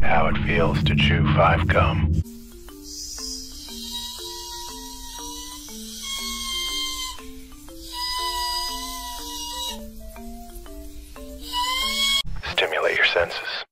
How it feels to chew five gum. Stimulate your senses.